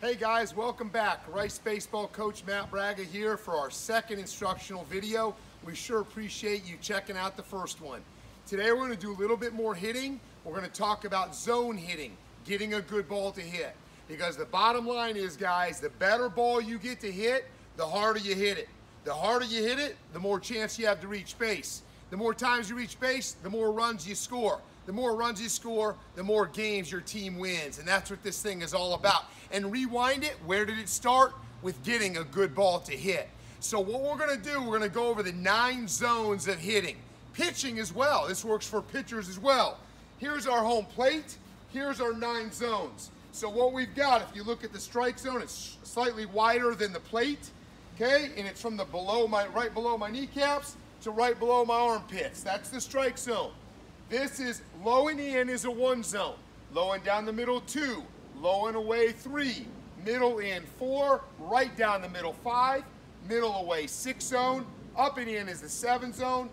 Hey guys, welcome back. Rice Baseball Coach Matt Bragga here for our second instructional video. We sure appreciate you checking out the first one. Today we're going to do a little bit more hitting. We're going to talk about zone hitting, getting a good ball to hit. Because the bottom line is, guys, the better ball you get to hit, the harder you hit it. The harder you hit it, the more chance you have to reach base. The more times you reach base, the more runs you score. The more runs you score, the more games your team wins. And that's what this thing is all about. And rewind it, where did it start? With getting a good ball to hit. So what we're gonna do, we're gonna go over the nine zones of hitting. Pitching as well, this works for pitchers as well. Here's our home plate, here's our nine zones. So what we've got, if you look at the strike zone, it's slightly wider than the plate, okay? And it's from the below my, right below my kneecaps to right below my armpits. That's the strike zone. This is low and in is a one zone. Low and down the middle, two. Low and away, three. Middle in, four. Right down the middle, five. Middle away, six zone. Up and in is the seven zone.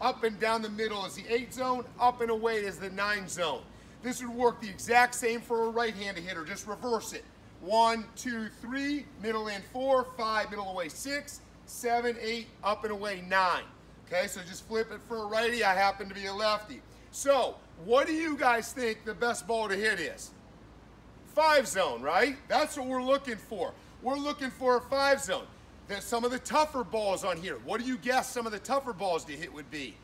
Up and down the middle is the eight zone. Up and away is the nine zone. This would work the exact same for a right-handed hitter. Just reverse it. One, two, three. Middle in, four. Five. Middle away, six, seven, eight, Up and away, nine. Okay, so just flip it for a righty. I happen to be a lefty. So, what do you guys think the best ball to hit is? Five zone, right? That's what we're looking for. We're looking for a five zone. There's some of the tougher balls on here. What do you guess some of the tougher balls to hit would be?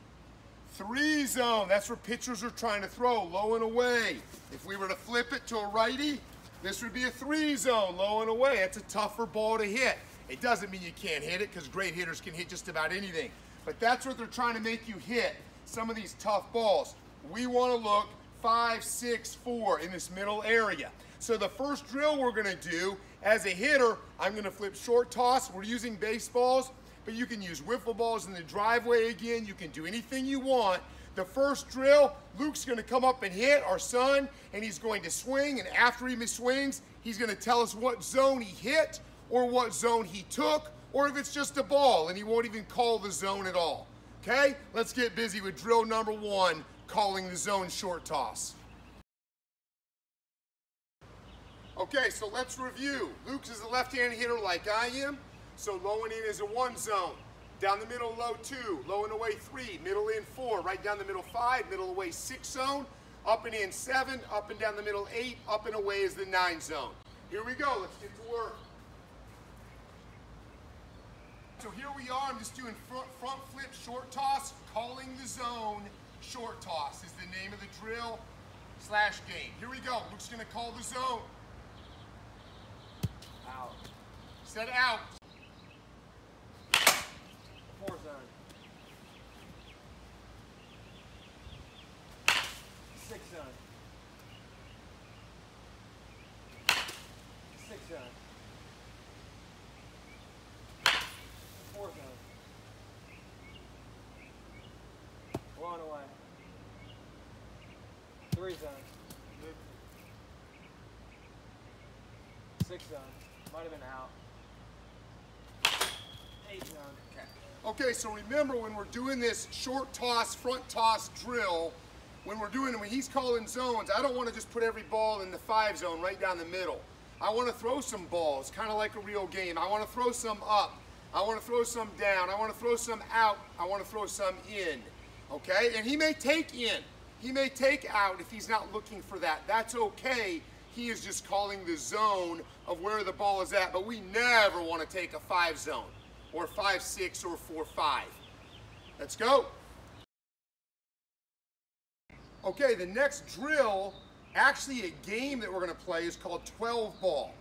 Three zone, that's where pitchers are trying to throw, low and away. If we were to flip it to a righty, this would be a three zone, low and away. It's a tougher ball to hit. It doesn't mean you can't hit it because great hitters can hit just about anything. But that's what they're trying to make you hit some of these tough balls. We want to look five, six, four in this middle area. So the first drill we're going to do, as a hitter, I'm going to flip short toss. We're using baseballs, but you can use wiffle balls in the driveway again. You can do anything you want. The first drill, Luke's going to come up and hit our son, and he's going to swing, and after he swings, he's going to tell us what zone he hit, or what zone he took, or if it's just a ball, and he won't even call the zone at all. Okay, let's get busy with drill number one, calling the zone short toss. Okay, so let's review. Luke's is a left-handed hitter like I am, so low and in is a one zone. Down the middle, low two, low and away three, middle in four, right down the middle five, middle away six zone, up and in seven, up and down the middle eight, up and away is the nine zone. Here we go, let's get to work. So here we are, I'm just doing front, front flip short toss, calling the zone short toss is the name of the drill slash game. Here we go, Luke's gonna call the zone. Out. Set out. Four zone. Six zone. Six zone. Four zone. One away. Three zone. Six zone. Might have been out. Okay, so remember when we're doing this short toss, front toss drill, when we're doing, when he's calling zones, I don't want to just put every ball in the five zone right down the middle. I want to throw some balls, kind of like a real game. I want to throw some up. I want to throw some down. I want to throw some out. I want to throw some in. Okay? And he may take in. He may take out if he's not looking for that. That's okay. He is just calling the zone of where the ball is at. But we never want to take a five zone or five six or four five. Let's go. Okay, the next drill, actually a game that we're going to play is called 12 ball.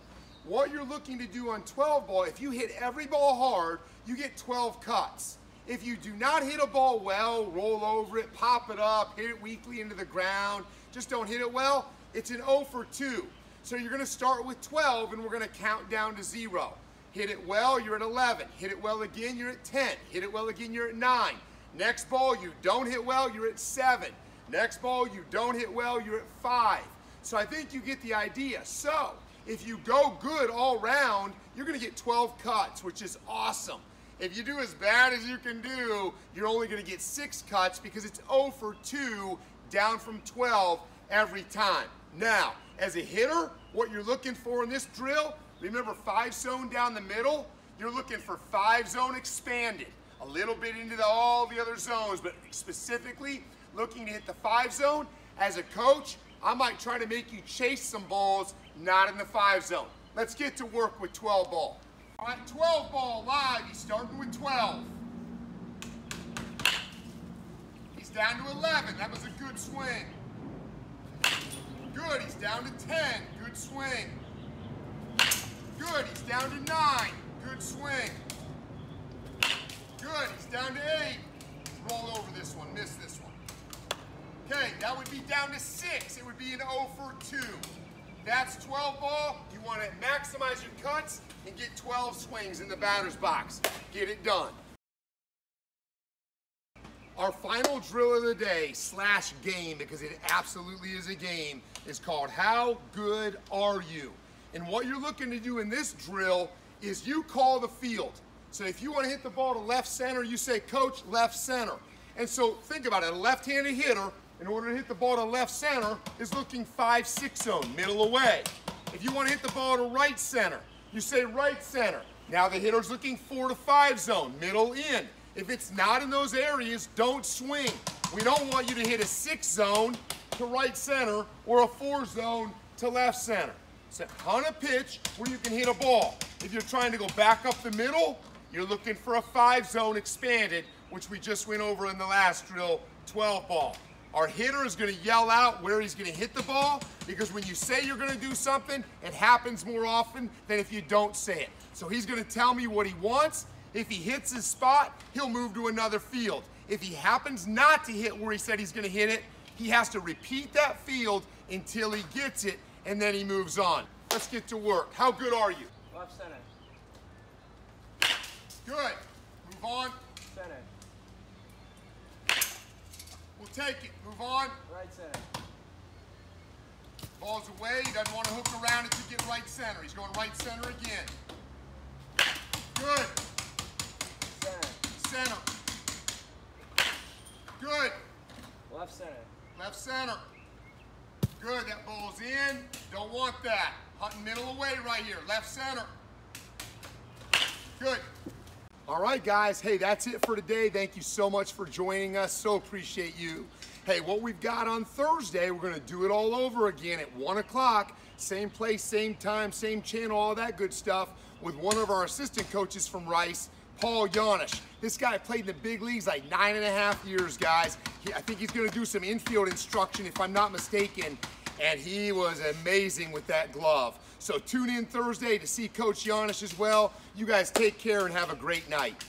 What you're looking to do on 12 ball, if you hit every ball hard, you get 12 cuts. If you do not hit a ball well, roll over it, pop it up, hit it weakly into the ground, just don't hit it well, it's an 0 for 2. So you're going to start with 12 and we're going to count down to 0. Hit it well, you're at 11. Hit it well again, you're at 10. Hit it well again, you're at 9. Next ball, you don't hit well, you're at 7. Next ball, you don't hit well, you're at 5. So I think you get the idea. So if you go good all round, you're going to get 12 cuts, which is awesome. If you do as bad as you can do, you're only going to get six cuts because it's 0 for 2 down from 12 every time. Now, as a hitter, What you're looking for in this drill, remember five zone down the middle, you're looking for five zone expanded. A little bit into the, all the other zones, but specifically looking to hit the five zone. As a coach, I might try to make you chase some balls not in the five zone. Let's get to work with 12 ball. All right, 12 ball live. He's starting with 12. He's down to 11. That was a good swing. Good. He's down to 10. Good swing. Good. He's down to 9. Good swing. Good. He's down to 8. Roll over this one. Miss this one. Okay, that would be down to 6. It would be an 0 for 2. That's 12 ball. You want to maximize your cuts and get 12 swings in the batter's box. Get it done. Our final drill of the day slash game, because it absolutely is a game, is called How Good Are You? And what you're looking to do in this drill is you call the field. So if you want to hit the ball to left center, you say, Coach, left center. And so think about it, a left-handed hitter in order to hit the ball to left center, is looking 5-6 zone, middle away. If you want to hit the ball to right center, you say right center. Now the hitter's looking 4 to 5 zone, middle in. If it's not in those areas, don't swing. We don't want you to hit a 6 zone to right center or a 4 zone to left center. So on a pitch where you can hit a ball. If you're trying to go back up the middle, you're looking for a 5 zone expanded, which we just went over in the last drill, 12 ball. Our hitter is going to yell out where he's going to hit the ball because when you say you're going to do something, it happens more often than if you don't say it. So he's going to tell me what he wants. If he hits his spot, he'll move to another field. If he happens not to hit where he said he's going to hit it, he has to repeat that field until he gets it and then he moves on. Let's get to work. How good are you? Left center. Good. Move on. Center. We'll take it. Move on. Right center. Ball's away. He doesn't want to hook around it to get right center. He's going right center again. Good. Center. Good. Left center. Left center. Good. That ball's in. Don't want that. Hunting middle away right here. Left center. Good. All right, guys. Hey, that's it for today. Thank you so much for joining us. So appreciate you. Hey, what we've got on Thursday, we're going to do it all over again at 1 o'clock. Same place, same time, same channel, all that good stuff with one of our assistant coaches from Rice, Paul Janish. This guy played in the big leagues like nine and a half years, guys. He, I think he's going to do some infield instruction, if I'm not mistaken. And he was amazing with that glove. So tune in Thursday to see Coach Janish as well. You guys take care and have a great night.